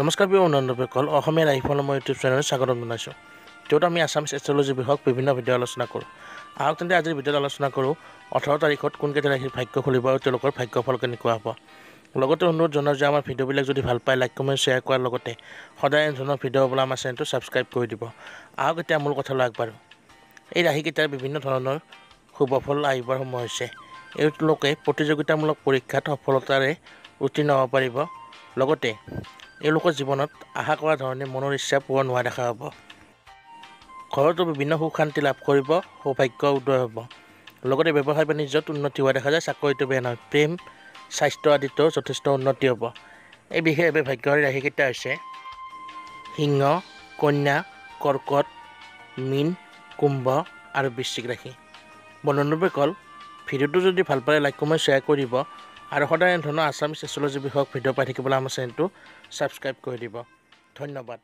নমস্কাৰ প্ৰিয় অনন্দসকল অসমীয়া ৰাইফল মই ইউটিউব চেনেলত স্বাগতম জনাইছোঁ। য'ত আমি আছামিছ এষ্ট্ৰলজি বিষয়ক বিভিন্ন ভিডিঅ' আলোচনা কৰোঁ। আহক তেন্তে আজিৰ ভিডিঅ'ত আলোচনা কৰোঁ ওঠৰ তাৰিখত কোনকেইটা ৰাশিৰ ভাগ্য খুলিব আৰু তেওঁলোকৰ ভাগ্যফল কেনেকুৱা হ'ব। লগতে অনুৰোধ জনাওঁ যে আমাৰ ভিডিঅ'বিলাক যদি ভাল পায় লাইক কমেণ্ট শ্বেয়াৰ কৰাৰ লগতে সদায় এনেধৰণৰ ভিডিঅ' হ'বলৈ আমাৰ চেনেলটো ছাবস্ক্ৰাইব কৰি দিব। আহক এতিয়া মূল কথালৈ আগবাঢ়োঁ। এই ৰাশিকেইটাৰ বিভিন্ন ধৰণৰ শুভফল আহিবৰ সময় হৈছে। এওঁলোকে প্ৰতিযোগিতামূলক পৰীক্ষাত সফলতাৰে উত্তীৰ্ণ হ'ব পাৰিব। লগতে এওঁলোকৰ জীৱনত আশা কৰা ধৰণে মনৰ ইচ্ছা পূৰণ হোৱা দেখা হ'ব। ঘৰতো বিভিন্ন সুখ শান্তি লাভ কৰিব সৌভাগ্য উদয় হ'ব। লগতে ব্যৱসায় বাণিজ্যত উন্নতি হোৱা দেখা যায় চাকৰিটো বেয়া নহয়। প্ৰেম স্বাস্থ্য আদিতো যথেষ্ট উন্নতি হ'ব। এই বিশেষভাৱে ভাগ্যশালী ৰাশিকেইটা হৈছে সিংহ কন্যা কৰ্কট মীন কুম্ভ আৰু বৃশ্চিক ৰাশি। বন্ধুসকল ভিডিঅ'টো যদি ভাল পালে লাইক কমেণ্ট শ্বেয়াৰ কৰি দিব আৰু সদায় এনেধৰণৰ আছামিছ এষ্ট্ৰলজি বিষয়ক ভিডিঅ' পাই থাকিবলৈ আমাৰ চেনেলটো ছাবস্ক্ৰাইব কৰি দিব। ধন্যবাদ।